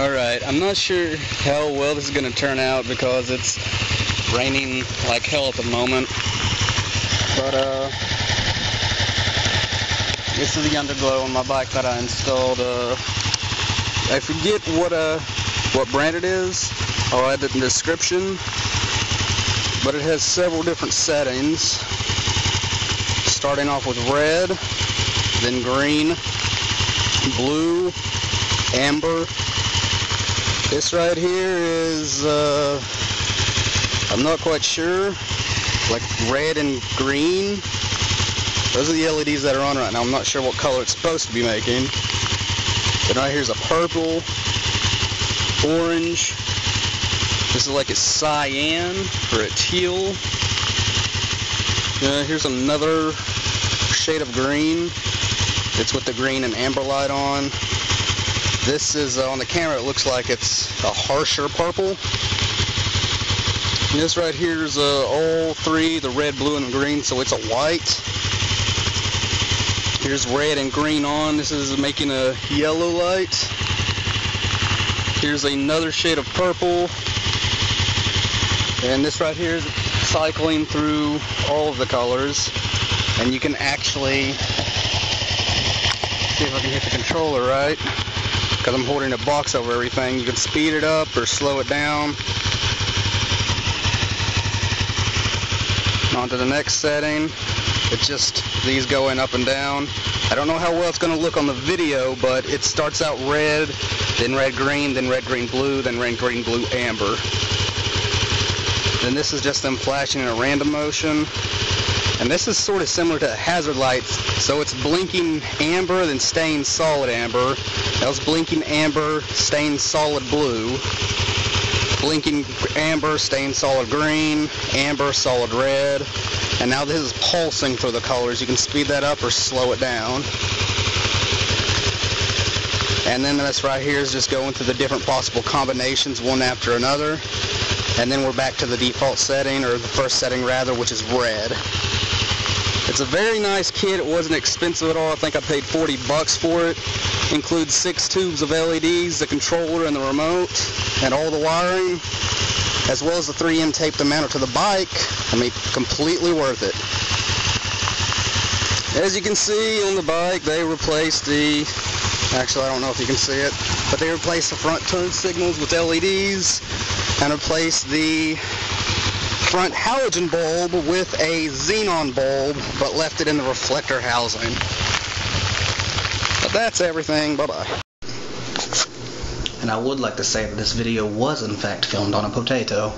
Alright, I'm not sure how well this is going to turn out because it's raining like hell at the moment. But, uh, this is the underglow on my bike that I installed. Uh, I forget what, uh, what brand it is. I'll add it in the description. But it has several different settings. Starting off with red, then green, blue, amber, this right here is, uh, I'm not quite sure, like red and green. Those are the LEDs that are on right now. I'm not sure what color it's supposed to be making. Then right here's a purple, orange. This is like a cyan or a teal. Uh, here's another shade of green. It's with the green and amber light on. This is, uh, on the camera, it looks like it's a harsher purple. And this right here is uh, all three, the red, blue, and green, so it's a white. Here's red and green on. This is making a yellow light. Here's another shade of purple. And this right here is cycling through all of the colors. And you can actually see if I can hit the controller right because I'm holding a box over everything. You can speed it up or slow it down. On to the next setting. It's just these going up and down. I don't know how well it's going to look on the video, but it starts out red, then red green, then red green blue, then red green blue amber. Then this is just them flashing in a random motion. And this is sort of similar to hazard lights. So it's blinking amber, then staying solid amber. That was blinking amber, staying solid blue. Blinking amber, staying solid green. Amber, solid red. And now this is pulsing through the colors. You can speed that up or slow it down. And then this right here is just going through the different possible combinations one after another. And then we're back to the default setting, or the first setting rather, which is red. It's a very nice kit. It wasn't expensive at all. I think I paid 40 bucks for it. Includes six tubes of LEDs, the controller and the remote, and all the wiring, as well as the 3M tape to mount it to the bike. I mean, completely worth it. As you can see on the bike, they replaced the, actually I don't know if you can see it, but they replaced the front turn signals with LEDs and replaced the front halogen bulb with a xenon bulb, but left it in the reflector housing. But that's everything. Bye-bye. And I would like to say that this video was in fact filmed on a potato.